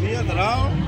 Minha draw.